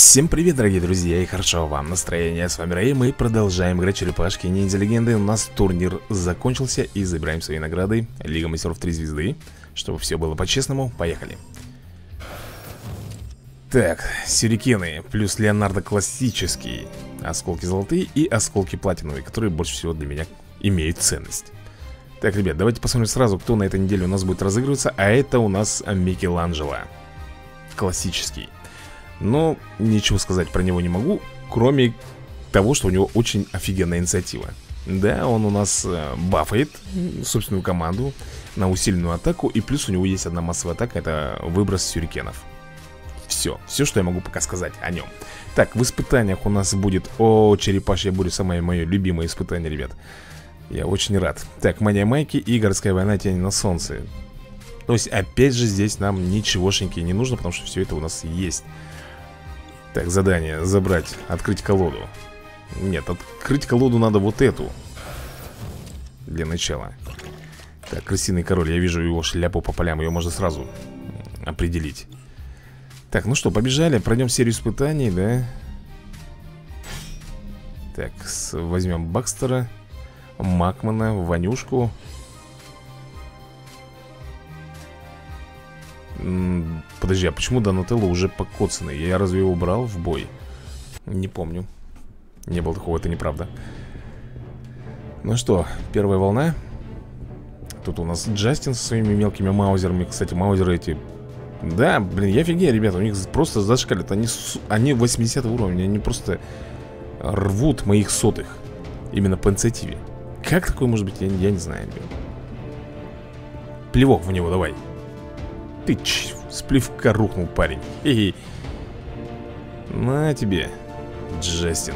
Всем привет, дорогие друзья, и хорошо вам настроение. С вами Рэй, мы продолжаем играть черепашки ниндзя легенды. У нас турнир закончился и забираем свои награды. Лига мастеров 3 звезды. Чтобы все было по-честному, поехали. Так, сюрикены плюс Леонардо классический. Осколки золотые и осколки платиновые, которые больше всего для меня имеют ценность. Так, ребят, давайте посмотрим сразу, кто на этой неделе у нас будет разыгрываться. А это у нас Микеланджело. Классический. Но ничего сказать про него не могу, кроме того, что у него очень офигенная инициатива. Да, он у нас э, бафает собственную команду на усиленную атаку, и плюс у него есть одна массовая атака, это выброс сюрикенов. Все, все, что я могу пока сказать о нем. Так, в испытаниях у нас будет... О, черепашья буря, самое мое любимое испытание, ребят. Я очень рад. Так, мания майки и городская война тень на солнце. То есть, опять же, здесь нам ничегошеньки не нужно, потому что все это у нас есть. Так, задание Забрать, открыть колоду. Нет, открыть колоду надо вот эту Для начала. Так, крысиный король, я вижу его шляпу по полям Ее можно сразу определить. Так, ну что, побежали Пройдем серию испытаний, да? Так, возьмем Бакстера Макмана, Ванюшку Подожди, а почему Донателло уже покоцанный? Я разве его брал в бой? Не помню. Не было такого, это неправда. Ну что, первая волна. Тут у нас Джастин со своими мелкими маузерами. Кстати, маузеры эти Да, блин, я офигею, ребята У них просто зашкалят. Они, они 80 уровня Они просто рвут моих сотых. Именно по инициативе Как такое может быть, я, я не знаю Плевок в него, давай ты, ч, сплевка рухнул парень. Хе -хе. На тебе, Джастин.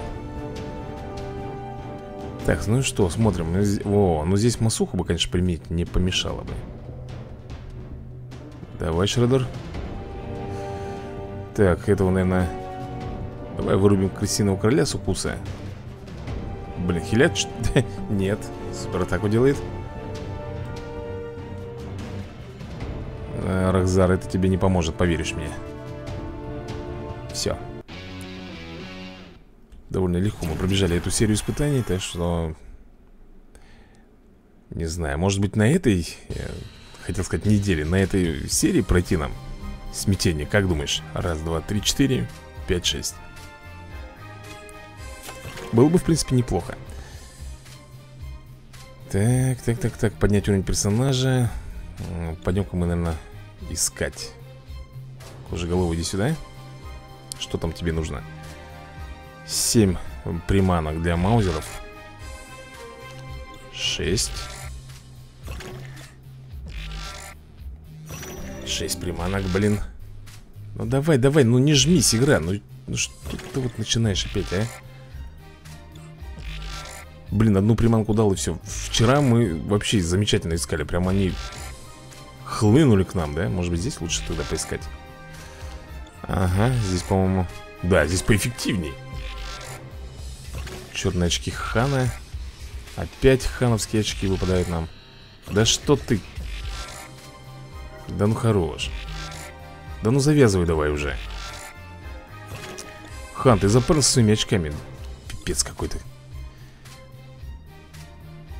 Так, ну и что, смотрим. О, ну здесь масуху бы, конечно, применить не помешало бы. Давай, Шредер. Так, этого, наверное... Давай вырубим крысиного короля с укуса. Блин, хилят? Нет. Супер атаку делает. Рахзар, это тебе не поможет, поверишь мне. Все Довольно легко мы пробежали эту серию испытаний Так что Не знаю, может быть на этой я Хотел сказать неделе На этой серии пройти нам Смятение, как думаешь? Раз, два, три, четыре, пять, шесть. Было бы, в принципе, неплохо. Так, так, так, так Поднять уровень персонажа. Пойдем-ка мы, наверное, искать. Кожеголовый, иди сюда. Что там тебе нужно? Семь приманок для маузеров. Шесть. Шесть приманок, блин. Ну давай, давай, ну не жмись, игра. Ну, ну что ты вот начинаешь опять, а? Блин, одну приманку дал и все Вчера мы вообще замечательно искали. Прям они хлынули к нам, да? Может быть, здесь лучше тогда поискать? Ага, здесь, по-моему... Да, здесь поэффективней. Черные очки Хана. Опять хановские очки выпадают нам. Да что ты... Да ну хорош. Да ну завязывай давай уже. Хан, ты запарился своими очками. Пипец какой-то.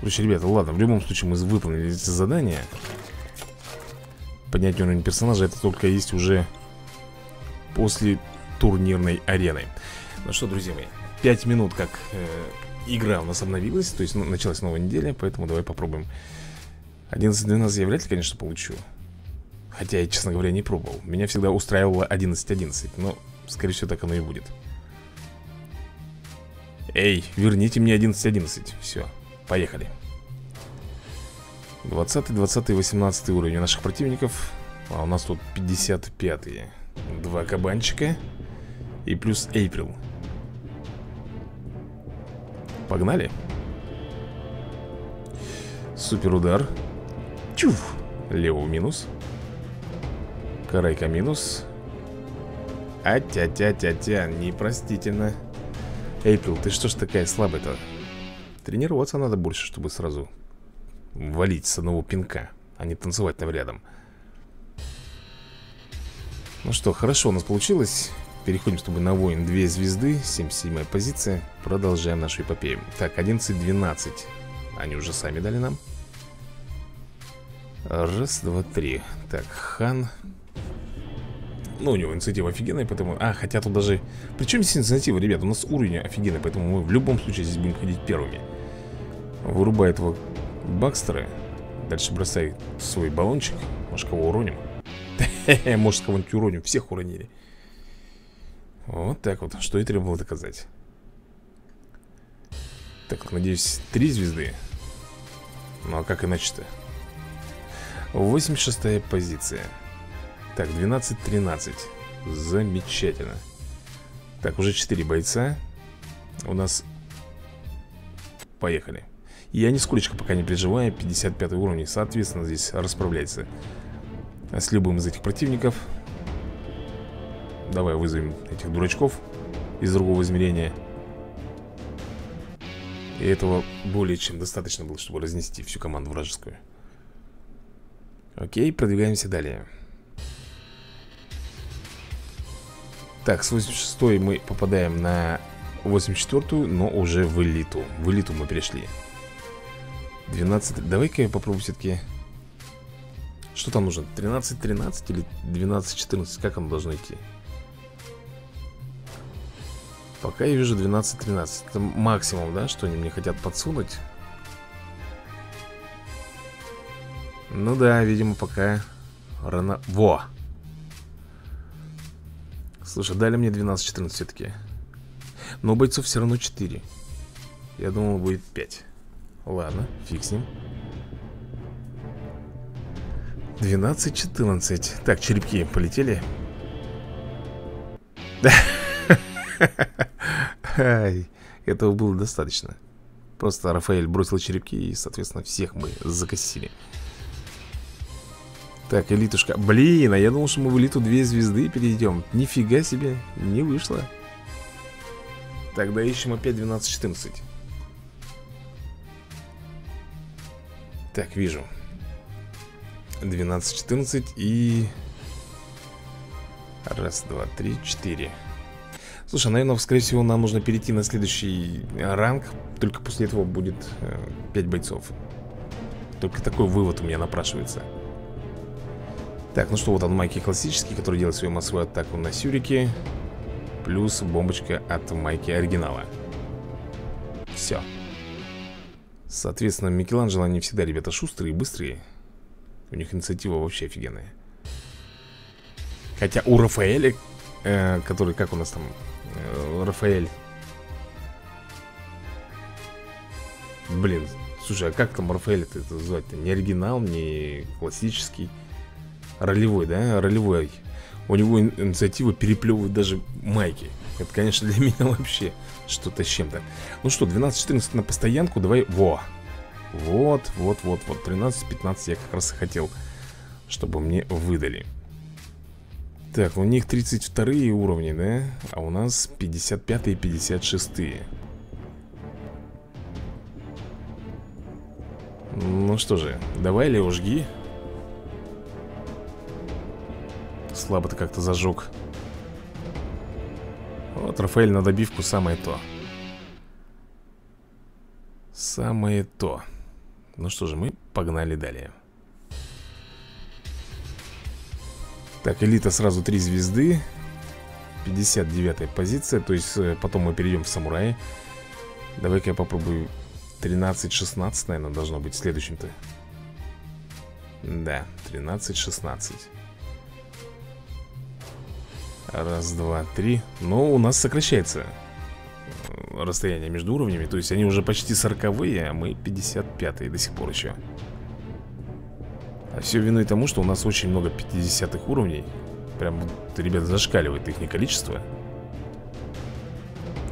Короче, ребята, ладно, в любом случае мы выполнили эти задания. Поднять уровень персонажа это только есть уже после турнирной арены. Ну что, друзья мои, 5 минут как э, игра у нас обновилась То есть ну, началась новая неделя, поэтому давай попробуем. 11-12 я вряд ли, конечно, получу. Хотя я, честно говоря, не пробовал. Меня всегда устраивало 11-11 Но, скорее всего, так оно и будет. Эй, верните мне 11-11 Все, поехали 20, 20, 18 уровень наших противников. А у нас тут 55 -е. Два кабанчика. И плюс Эйприл. Погнали. Супер удар Чуф! Лево минус. Карайка минус. А-тя-тя-тя-тя Непростительно. Эйприл, ты что ж такая слабая-то? Тренироваться надо больше, чтобы сразу валить с одного пинка, а не танцевать там рядом. Ну что, хорошо у нас получилось. Переходим с тобой на воин 2 звезды 77 позиция Продолжаем нашу эпопею. Так, 11-12 Они уже сами дали нам. Раз, два, три. Так, хан. Ну, у него инициатива офигенная, поэтому... А, хотя тут даже... Причем здесь инициатива, ребят? У нас уровень офигенный, поэтому мы в любом случае здесь будем ходить первыми. Вырубает его Бакстера Дальше бросай свой баллончик Может, кого уроним? Может, кого-нибудь уроним Всех уронили. Вот так вот. Что и требовало доказать. Так, надеюсь, три звезды. Ну, а как иначе-то? 86 позиция. Так, 12-13 Замечательно. Так, уже 4 бойца. У нас Поехали Я нисколечко пока не переживаю 55 уровень, соответственно, здесь расправляется С любым из этих противников. Давай вызовем этих дурачков Из другого измерения. И этого более чем достаточно было, чтобы разнести всю команду вражескую. Окей, продвигаемся далее. Так, с 86 мы попадаем на 84 но уже в элиту. В элиту мы перешли 12, давай-ка я попробую все-таки Что там нужно? 13-13 или 12-14? Как оно должно идти? Пока я вижу 12-13 Это максимум, да, что они мне хотят подсунуть Ну да, видимо, пока рано... Во! Слушай, дали мне 12-14 все-таки Но бойцов все равно 4 Я думал, будет 5 Ладно, фиг с ним. 12-14 Так, черепки полетели. Этого было достаточно. Просто Рафаэль бросил черепки И, соответственно, всех мы закосили. Так, элитушка. Блин, а я думал, что мы в элиту две звезды перейдем. Нифига себе, не вышло. Тогда ищем опять 12-14 Так, вижу. 12-14 и... Раз, два, три, четыре. Слушай, наверное, скорее всего, нам нужно перейти на следующий ранг. Только после этого будет э, 5 бойцов. Только такой вывод у меня напрашивается. Так, ну что, вот он Майки классический, который делает свою массовую атаку на Сюрике. Плюс бомбочка от Майки оригинала. Все Соответственно, Микеланджело, они всегда, ребята, шустрые и быстрые. У них инициатива вообще офигенная. Хотя у Рафаэля, э, который, как у нас там, э, Рафаэль? Блин, слушай, а как там Рафаэль это звать-то? Не оригинал, не классический. Ролевой, да? Ролевой. У него инициатива переплевывает даже майки Это, конечно, для меня вообще что-то с чем-то. Ну что, 12-14 на постоянку Давай, во. Вот, вот, вот, вот 13-15 я как раз хотел Чтобы мне выдали. Так, у них 32 уровни, да? А у нас 55 и 56 Ну что же, давай, Лео, жги. Слабо ты как-то зажег Вот Рафаэль на добивку самое то. Самое то. Ну что же, мы погнали далее. Так, элита сразу три звезды. 59 позиция То есть э, потом мы перейдем в самураи. Давай-ка я попробую. 13-16, наверное, должно быть следующим-то. Да, 13-16 Раз, два, три. Но у нас сокращается э, Расстояние между уровнями. То есть они уже почти сороковые А мы 55-е до сих пор еще А все виной тому, что у нас очень много 50-х уровней. Прям, ребята, зашкаливает их не количество.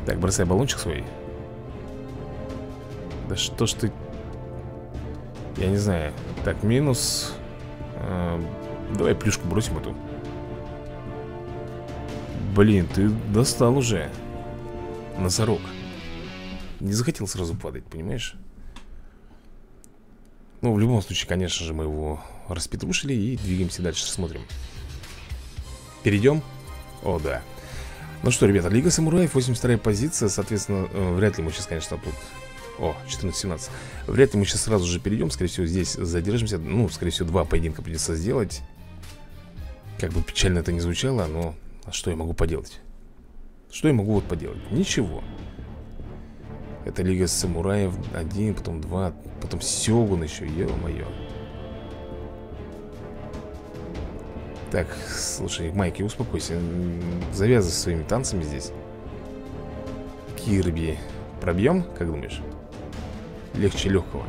Так, бросай баллончик свой. Да что ж ты Я не знаю. Так, минус э, Давай плюшку бросим эту Блин, ты достал уже. Носорог. Не захотел сразу падать, понимаешь? Ну, в любом случае, конечно же, мы его распетрушили И двигаемся дальше, смотрим. Перейдем? О, да. Ну что, ребята, Лига Самураев, 82 позиция Соответственно, э, вряд ли мы сейчас, конечно, тут О, 14-17 Вряд ли мы сейчас сразу же перейдем Скорее всего, здесь задержимся. Ну, скорее всего, два поединка придется сделать. Как бы печально это не звучало Но а что я могу поделать? Что я могу вот поделать? Ничего Это Лига Самураев Один, потом два Потом Сёгун еще, ё-моё Так, слушай, Майки, успокойся Завязывай своими танцами здесь Кирби Пробьем, как думаешь? Легче легкого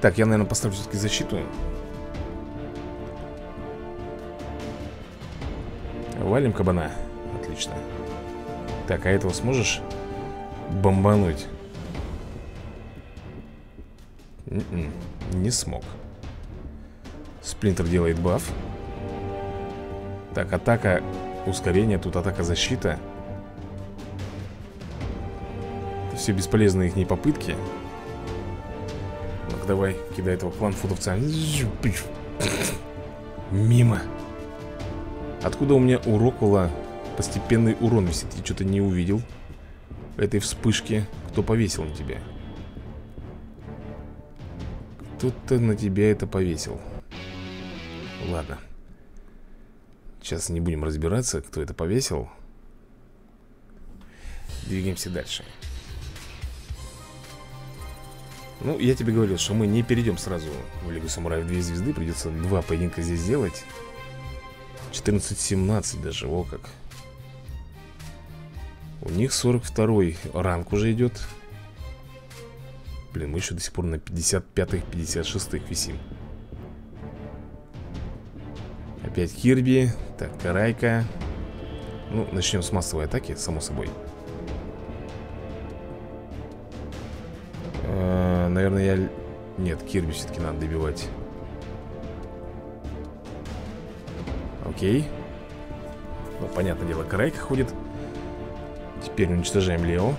Так, я, наверное, поставлю все-таки защиту Валим кабана. Отлично. Так, а этого сможешь бомбануть? Н м-м, -н, не смог. Сплинтер делает баф. Так, атака, ускорение, тут атака, защита. Это все бесполезные их попытки. Ну давай, кидай этого кланфутовца Мимо Откуда у меня у Рокула постепенный урон висит? Я что-то не увидел Этой вспышки? Кто повесил на тебя? Кто-то на тебя это повесил. Ладно. Сейчас не будем разбираться, кто это повесил. Двигаемся дальше. Ну, я тебе говорил, что мы не перейдем сразу в Лигу Самураев 2 звезды. Придется два поединка здесь сделать 14-17 даже, о как. У них 42 ранг уже идет. Блин, мы еще до сих пор на 55-х, 56-х висим Опять Кирби Так, Карайка. Ну, начнем с массовой атаки, само собой. Э, Наверное, я... Нет, Кирби все-таки надо добивать Окей. Ну, понятное дело, Карайка ходит. Теперь уничтожаем Лео.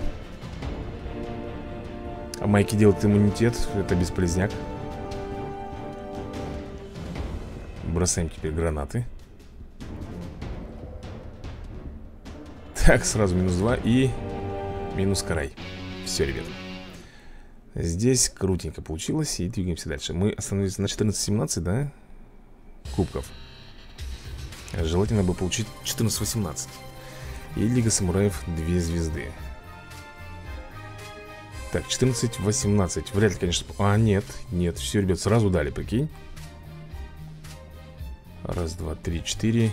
А Майки делает иммунитет Это бесполезняк. Бросаем теперь гранаты. Так, сразу минус 2 и минус край. Все, ребят. Здесь крутенько получилось И двигаемся дальше. Мы остановились на 14-17, да? Кубков Желательно бы получить 14-18 И Лига Самураев 2 звезды. Так, 14-18 Вряд ли, конечно А, нет, нет, все, ребят, сразу дали, прикинь. Раз, два, три, четыре,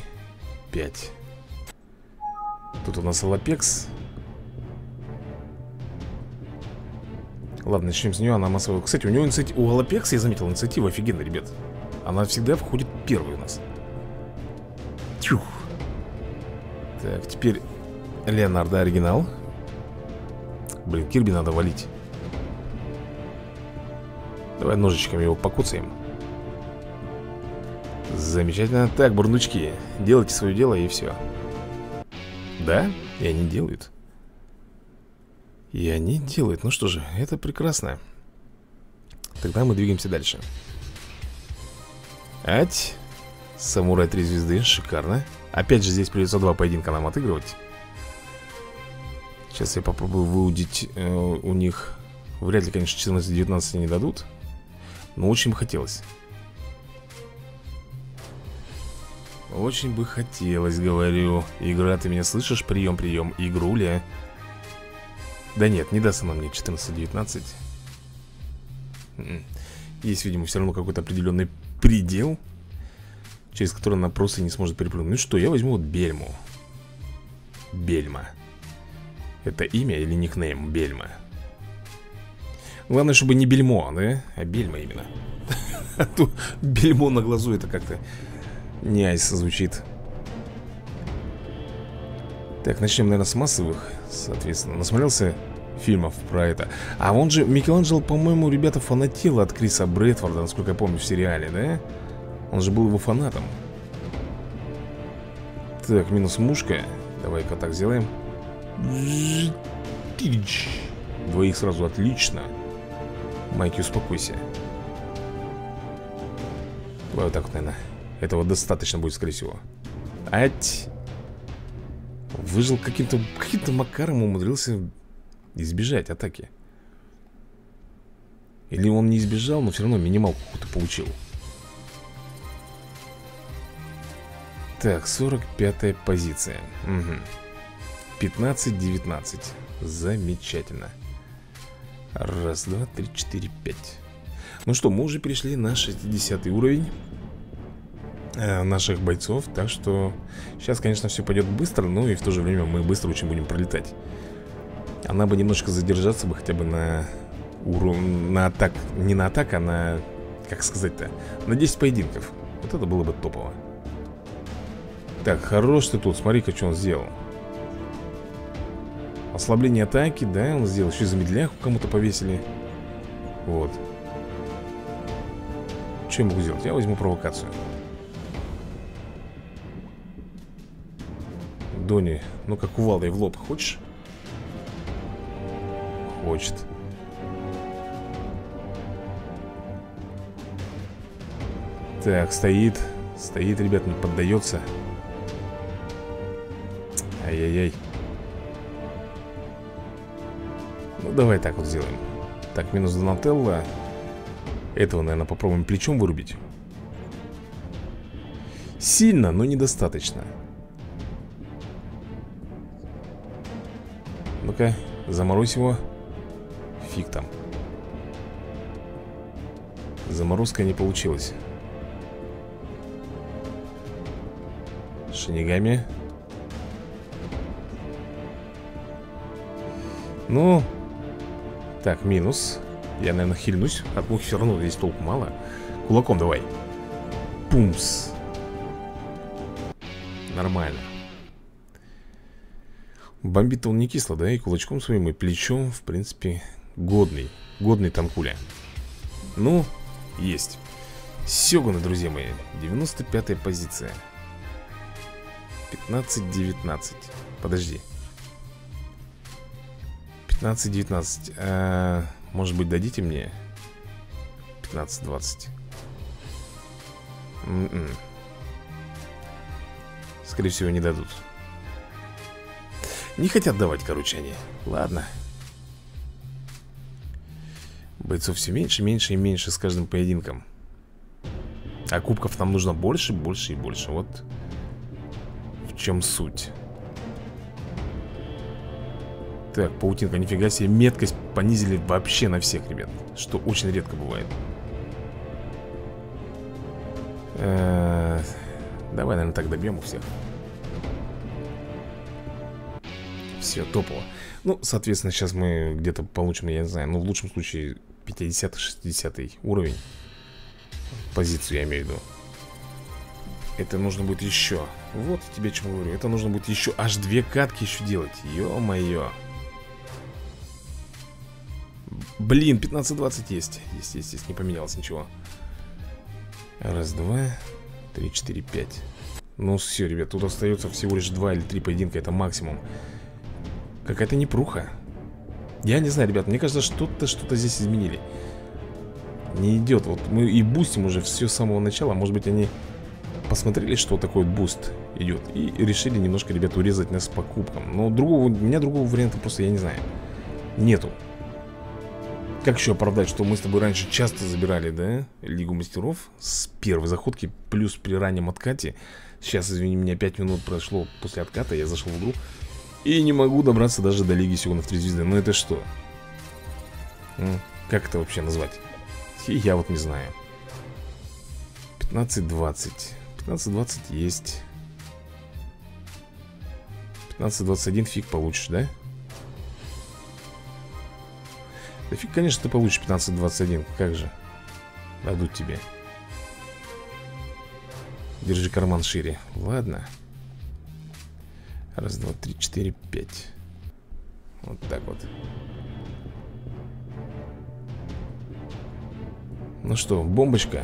пять. Тут у нас Алапекс. Ладно, начнем с нее, она массовая. Кстати, у него инициатива, у Алапекса, я заметил, инициатива офигенная, ребят. Она всегда входит первой у нас Так, теперь Леонардо оригинал. Блин, Кирби надо валить. Давай ножичками его покуцаем. Замечательно. Так, бурнучки, делайте свое дело и все Да? И они делают. И они делают. Ну что же, это прекрасно. Тогда мы двигаемся дальше. Ать! Самурай 3 звезды, шикарно Опять же здесь придется два поединка нам отыгрывать. Сейчас я попробую выудить э, у них. Вряд ли, конечно, 14-19 не дадут Но очень бы хотелось. Очень бы хотелось, говорю. Игра, ты меня слышишь? Прием, прием, игруля Да нет, не даст она мне 14-19 м-м. Есть, видимо, все равно какой-то определенный предел Через который она просто не сможет перепрыгнуть Ну что, я возьму вот Бельму. Бельма. Это имя или никнейм? Бельма? Главное, чтобы не Бельмо, да? А Бельма именно. А то Бельмо на глазу это как-то не айс звучит. Так, начнем, наверное, с массовых Соответственно, насмотрелся фильмов про это. А он же, Микеланджело, по-моему, ребята фанател от Криса Брэдфорда Насколько я помню, в сериале, да? Он же был его фанатом. Так, минус мушка. Давай-ка так сделаем. Двоих сразу отлично. Майки, успокойся. Давай вот так вот, наверное. Этого достаточно будет, скорее всего. Ать. Выжил каким-то каким-то макаром умудрился избежать атаки. Или он не избежал, но все равно минималку какую-то получил Так, 45 позиция. Угу. 15-19 Замечательно. Раз, два, три, четыре, пять. Ну что, мы уже перешли на 60 уровень э, Наших бойцов Так что сейчас, конечно, все пойдет быстро Но и в то же время мы быстро очень будем пролетать. Она бы немножко задержаться бы хотя бы на урон На атак, не на атак, а на Как сказать-то, на 10 поединков. Вот это было бы топово так, хорош ты тут, смотри-ка, что он сделал. Ослабление атаки, да, он сделал. Еще и замедляху кому-то повесили. Вот. Что я могу сделать? Я возьму провокацию. Дони, ну как кувалдой в лоб, хочешь? Хочет. Так, стоит. Стоит, ребят, не поддается Ай-яй-яй. Ну, давай так вот сделаем. Так, минус Донателло. Этого, наверное, попробуем плечом вырубить. Сильно, но недостаточно. Ну-ка, заморозь его. Фиг там. Заморозка не получилась. Шинигами Ну, так, минус. Я, наверное, хильнусь От мухи все равно здесь толку мало. Кулаком давай. Пумс. Нормально. Бомбит он не кисло, да? И кулачком своим, и плечом, в принципе, годный. Годный танкуля. Ну, есть. Сёгуны, друзья мои 95-я позиция. 15-19 Подожди 15-19 а, Может быть дадите мне 15-20 м-м. Скорее всего не дадут. Не хотят давать, короче, они Ладно. Бойцов все меньше, меньше и меньше с каждым поединком. А кубков нам нужно больше, больше и больше. Вот в чем суть так, паутинка, нифига себе Меткость понизили вообще на всех, ребят Что очень редко бывает. Э Давай, наверное, так добьем у всех. Все, топово. Ну, соответственно, сейчас мы где-то получим, я не знаю Ну, в лучшем случае 50-60 уровень. Позицию я имею в виду. Это нужно будет еще Вот тебе чем говорю. Это нужно будет еще аж две катки еще делать. Ё-моё Блин, 15-20 есть. Есть, есть, есть. Не поменялось ничего. Раз, два, три, четыре, пять. Ну все, ребят, тут остается всего лишь два или три поединка. Это максимум. Какая-то непруха. Я не знаю, ребят, мне кажется, что-то что-то здесь изменили. Не идет. Вот мы и бустим уже все с самого начала. Может быть, они посмотрели, что такой буст идет. И решили немножко, ребят, урезать нас по кубкам. Но другого, у меня другого варианта просто, я не знаю, нету. Как еще оправдать, что мы с тобой раньше часто забирали, да, Лигу Мастеров С первой заходки, плюс при раннем откате Сейчас, извини меня, 5 минут прошло после отката, я зашел в игру И не могу добраться даже до Лиги Сегунов 3 звезды Ну это что? Как это вообще назвать? Я вот не знаю 15-20 15-20 есть 15-21 фиг получишь, да? Да фиг, конечно, ты получишь 15-21 Как же? Дадут тебе. Держи карман шире. Ладно. Раз, два, три, четыре, пять. Вот так вот. Ну что, бомбочка?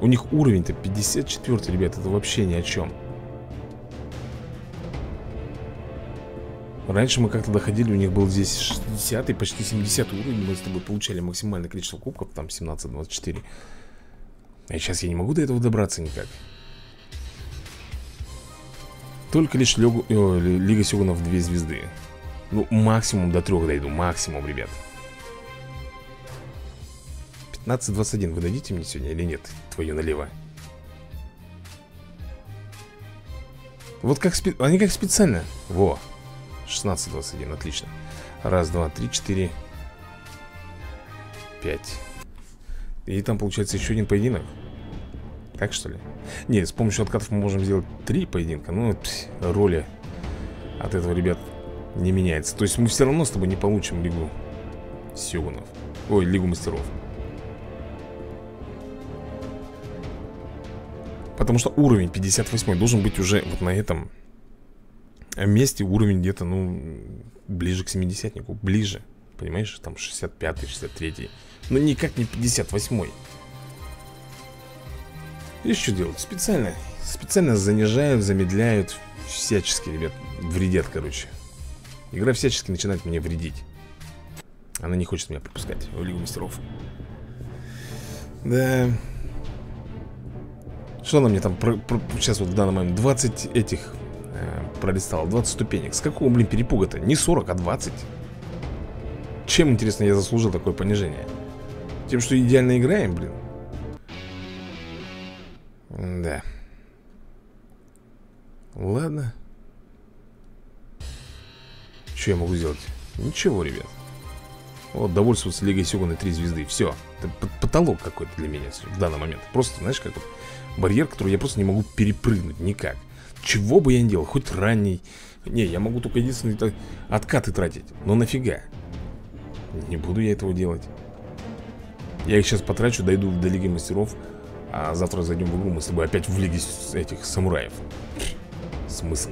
У них уровень-то 54 ребят Это вообще ни о чем Раньше мы как-то доходили, у них был здесь 60 почти 70 уровень Мы с тобой получали максимальное количество кубков, там 17-24 А сейчас я не могу до этого добраться никак. Только лишь Легу... О, Лига Сёгунов 2 звезды. Ну, максимум до трех дойду Максимум, ребят. 15-21 вы дадите мне сегодня или нет? Твою налево? Вот как спе... Они как специально. Во 16-21, отлично. Раз, два, три, четыре Пять. И там получается еще один поединок. Так что ли? Нет, с помощью откатов мы можем сделать три поединка Ну, пс, роли от этого, ребят, не меняется. То есть мы все равно с тобой не получим Лигу Сёгунов. Ой, Лигу Мастеров. Потому что уровень 58 должен быть уже вот на этом месте Уровень где-то, ну, ближе к 70-нику Ближе, понимаешь, там 65-й, 63-й Но никак не 58-й И что делать? Специально Специально занижают, замедляют Всячески, ребят, вредят, короче. Игра всячески начинает мне вредить. Она не хочет меня пропускать в Лигу Мастеров Да. Что она мне там про, про, сейчас вот в данный момент? 20 этих э, пролистала 20 ступенек. С какого, блин, перепуга-то? Не 40, а 20 Чем, интересно, я заслужил такое понижение? Тем, что идеально играем, блин. Да Ладно. Что я могу сделать? Ничего, ребят. Вот, довольствоваться Лигой Сёгуна 3 звезды. Все, это потолок какой-то для меня в данный момент. Просто, знаешь, как вот барьер, который я просто не могу перепрыгнуть никак Чего бы я ни делал, хоть ранний. Не, я могу только единственное это откаты тратить. Но нафига? Не буду я этого делать. Я их сейчас потрачу, дойду до Лиги Мастеров А завтра зайдем в игру, мы с тобой опять в Лиге этих самураев. Смысл?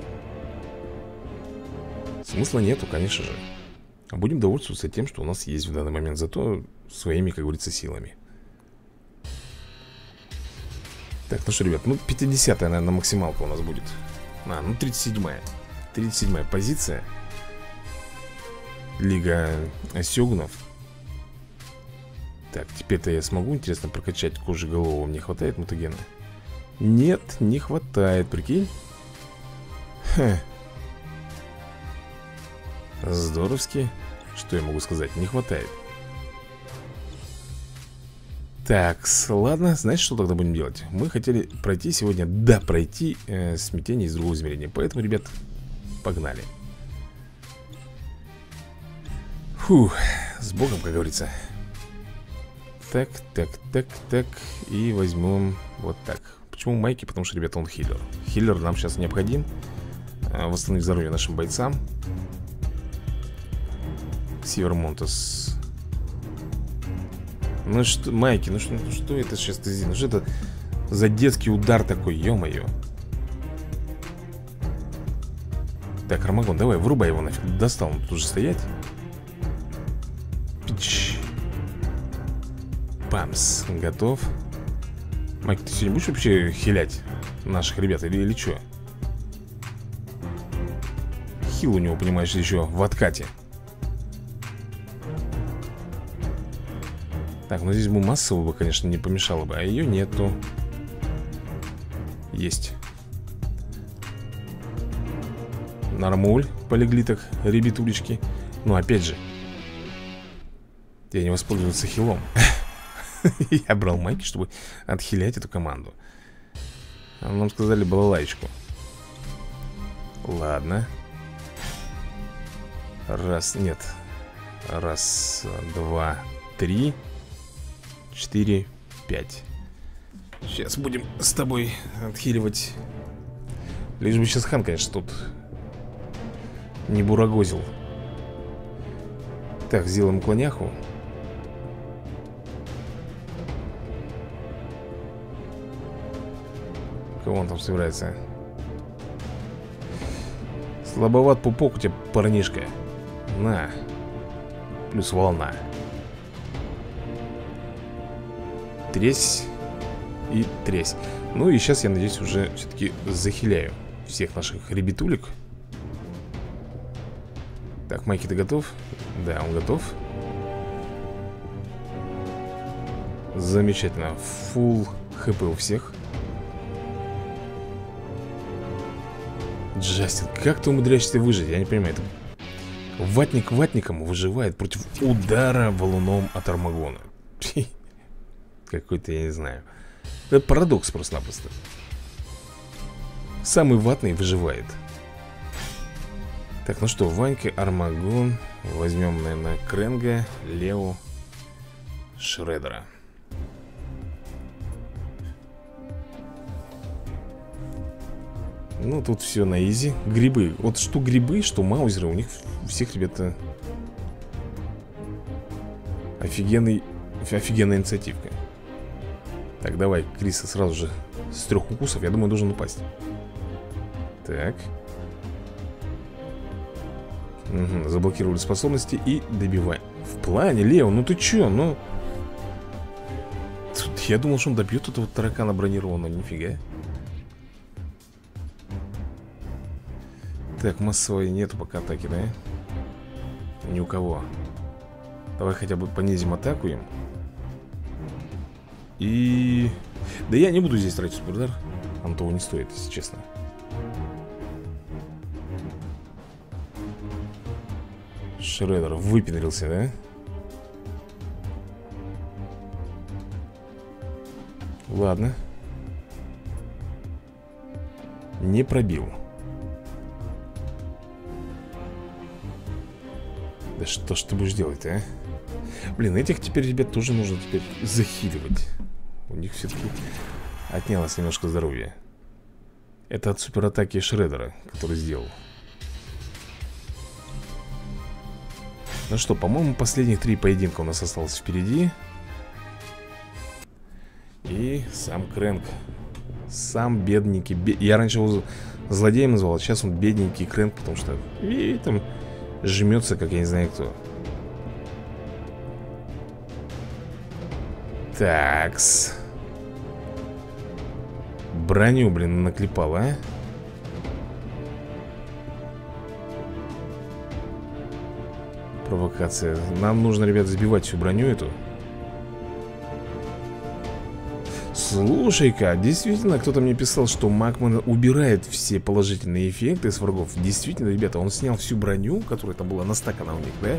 Смысла нету, конечно же. Будем довольствоваться тем, что у нас есть в данный момент Зато своими, как говорится, силами так, ну что, ребят, ну 50-я, наверное, максималка у нас будет. А, ну 37-я 37-я позиция. Лига Сёгунов Так, теперь-то я смогу, интересно, прокачать кожи голову? Мне хватает мутагена? Нет, не хватает, прикинь. Ха. Здоровски. Что я могу сказать? Не хватает так, ладно, знаете, что тогда будем делать? Мы хотели пройти сегодня, да, пройти э, смятение из другого измерения. Поэтому, ребят, погнали. Фух, с богом, как говорится. Так, так, так, так И возьмем вот так. Почему майки? Потому что, ребята, он хиллер. Хиллер нам сейчас необходим э, Восстановить здоровье нашим бойцам. Север Монтес ну что, Майки, ну что, ну что это сейчас ты Ну что это за детский удар такой, ё-моё? Так, Армагон, давай, врубай его нафиг. Достал он тут же стоять. Пич. Памс, готов. Майк, ты сегодня будешь вообще хилять наших ребят или, или что? Хил у него, понимаешь, еще в откате Так, ну здесь бы массового, конечно, не помешало бы А ее нету. Есть. Нормуль полегли так, ребятулечки. Ну, опять же Я не воспользовался хилом. Я брал майки, чтобы отхилять эту команду. А Нам сказали балалайчку Ладно. Раз, нет. Раз, два, три 4, 5 Сейчас будем с тобой отхиливать. Лишь бы сейчас хан, конечно, тут Не бурагозил. Так, сделаем клоняху Кого он там собирается? Слабоват пупок у тебя, парнишка. На. Плюс волна тресь и тресь. Ну и сейчас, я надеюсь, уже все-таки захиляю всех наших ребятулек. Так, Майки, ты готов? Да, он готов. Замечательно. Фул хп у всех. Джастин, как ты умудряешься выжить? Я не понимаю, это... Ватник ватником выживает против удара валуном от Армагона Какой-то, я не знаю. Это парадокс просто-напросто. Самый ватный выживает. Так, ну что, Ванька, Армагон Возьмем, наверное, Кренга, Лео, Шредера. Ну, тут все на изи. Грибы, вот что грибы, что маузеры У них всех, ребята Офигенный Офигенная инициативка Так, давай, Криса сразу же С трех укусов, я думаю, должен упасть Так. Угу, Заблокировали способности и добиваем. В плане, Лео, ну ты че, ну? Тут Я думал, что он добьет этого таракана бронированного, нифига. Так, массовой нету пока атаки, да? Ни у кого. Давай хотя бы понизим атаку им И... Да я не буду здесь тратить супердар Он того не стоит, если честно. Шредер выпендрился, да? Ладно. Не пробил. Да что ж ты будешь делать, а? Блин, этих теперь ребят тоже нужно теперь захиливать У них все-таки отнялось немножко здоровья Это от суператаки Шредера, который сделал. Ну что, по-моему, последних три поединка у нас осталось впереди. И сам Крэнк. Сам бедненький бед... Я раньше его злодеем называл, а сейчас он бедненький Крэнк Потому что, и там жмется, как я не знаю кто. Такс Броню, блин, наклепал, а? Провокация. Нам нужно, ребят, забивать всю броню эту. Слушай-ка, действительно, кто-то мне писал, что Макман убирает все положительные эффекты с врагов. Действительно, ребята, он снял всю броню, которая там была настакана у них, да?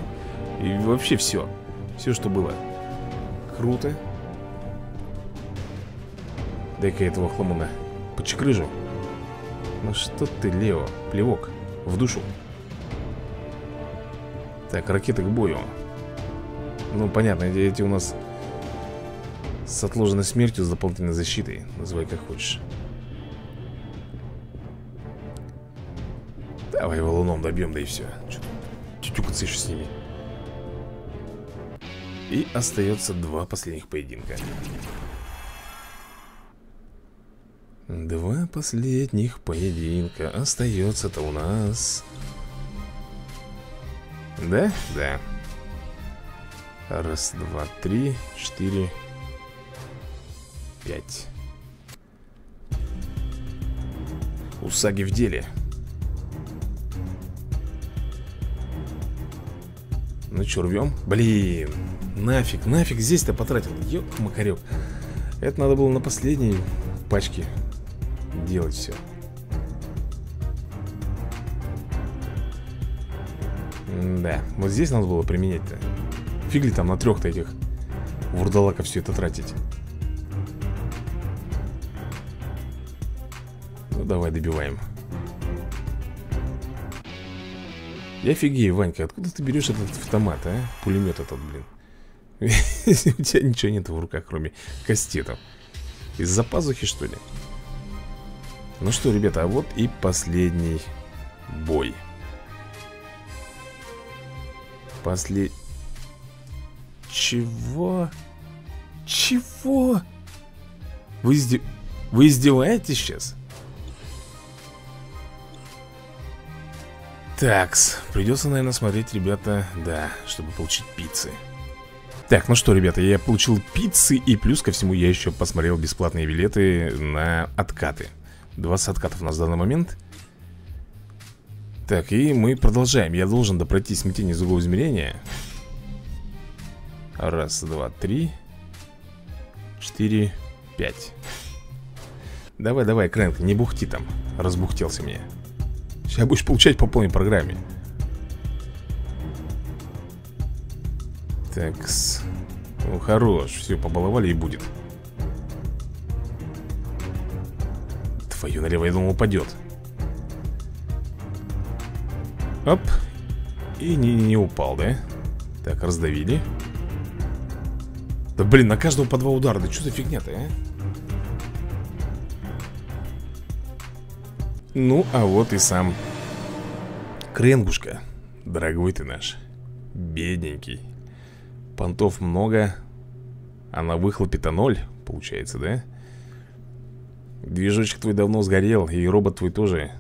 И вообще все Все, что было. Круто Дай-ка этого хламуна Почекрыжу Ну что ты, Лео, плевок В душу. Так, ракеты к бою. Ну, понятно, эти у нас С отложенной смертью, с дополнительной защитой Называй как хочешь. Давай его луном добьем, да и все Тютюкаться еще с ними? И остается два последних поединка Два последних поединка остается-то у нас. Да? Да. Раз, два, три, четыре, пять. Усаги в деле. Ну что, рвем? Блин, нафиг, нафиг здесь-то потратил. Ёк, макарек. Это надо было на последней пачке делать все. Да, вот здесь надо было применять-то. Фигли там на трех-то этих вурдалаков все это тратить. Ну давай добиваем. Я офигею, Ванька, откуда ты берешь этот автомат, а? Пулемет этот, блин. У тебя ничего нет в руках, кроме кастетов. Из-за пазухи, что ли? Ну что, ребята, а вот и последний бой. После... Чего? Чего? Вы, изде... Вы издеваетесь сейчас? Такс, придется, наверное, смотреть, ребята, да, чтобы получить пиццы. Так, ну что, ребята, я получил пиццы и плюс ко всему я еще посмотрел бесплатные билеты на откаты. 20 откатов у нас в данный момент. Так, и мы продолжаем. Я должен допройти смятение из угла измерения. Раз, два, три Четыре, пять. Давай, давай, Крэнк, не бухти там. Разбухтелся мне. Сейчас будешь получать по полной программе. Так, ну хорош, все, побаловали и будет Твою налево, я думал, упадет Оп И не, не упал, да? Так, раздавили Да блин, на каждого по два удара Да что за фигня-то, а? Ну, а вот и сам Кренгушка Дорогой ты наш Бедненький Понтов много А на выхлопе-то ноль Получается, да? Движочек твой давно сгорел И робот твой тоже.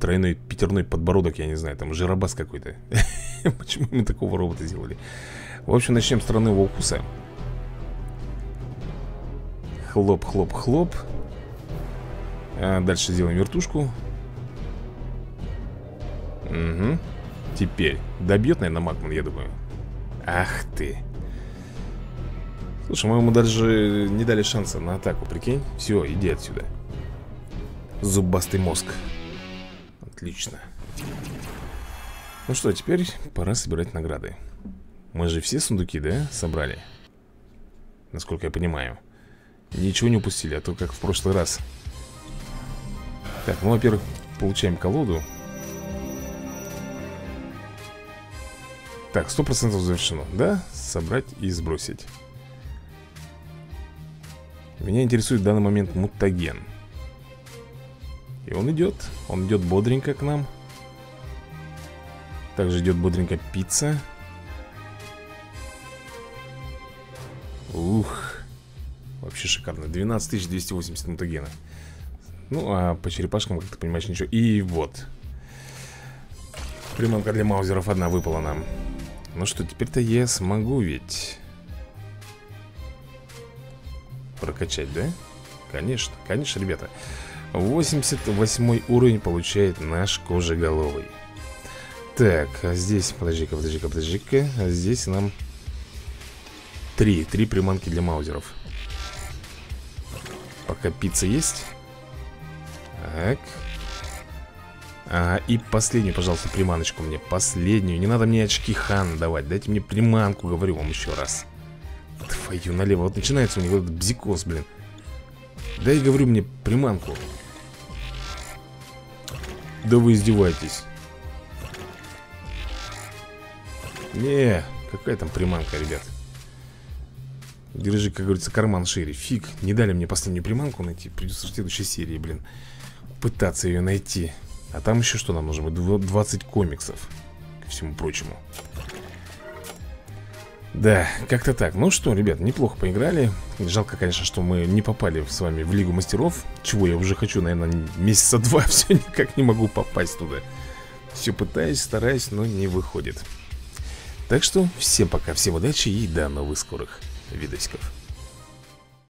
Тройной пятерной подбородок, я не знаю Там жиробас какой-то. Почему мы такого робота сделали? В общем, начнем с странного укуса. Хлоп, хлоп, хлоп. А Дальше сделаем вертушку. Угу Теперь добьет, наверное, Макман, я думаю. Ах ты Слушай, мы ему даже не дали шанса на атаку, прикинь? Все, иди отсюда. Зубастый мозг. Отлично. Ну что, теперь пора собирать награды. Мы же все сундуки, да, собрали? Насколько я понимаю. Ничего не упустили, а то как в прошлый раз. Так, ну, во-первых, получаем колоду. Так, сто процентов завершено, да? Собрать и сбросить Меня интересует в данный момент мутаген. И он идет Он идет бодренько к нам. Также идет бодренько пицца. Ух Вообще шикарно. 12280 мутагена. Ну, а по черепашкам, как ты понимаешь, ничего. И вот. Приманка для маузеров одна выпала нам. Ну что, теперь-то я смогу ведь Прокачать, да? Конечно, конечно, ребята. 88 уровень получает наш кожеголовый. Так, а здесь, подожди-ка, подожди-ка, подожди-ка. А Здесь нам Три, три приманки для маузеров. Пока пицца есть. Так. А, и последнюю, пожалуйста, приманочку мне. Последнюю, не надо мне очки хан давать. Дайте мне приманку, говорю вам еще раз Твою налево, вот начинается у него этот бзикоз, блин. Дай, говорю мне, приманку. Да вы издеваетесь. Не, какая там приманка, ребят? Держи, как говорится, карман шире. Фиг, не дали мне последнюю приманку найти. Придется в следующей серии, блин Пытаться ее найти. А там еще что нам нужно будет? 20 комиксов Ко всему прочему Да, как-то так. Ну что, ребят, неплохо поиграли. Жалко, конечно, что мы не попали с вами в Лигу Мастеров Чего я уже хочу, наверное, месяца два Все никак не могу попасть туда. Все пытаюсь, стараюсь, но не выходит. Так что, всем пока, всем удачи и до новых скорых видосиков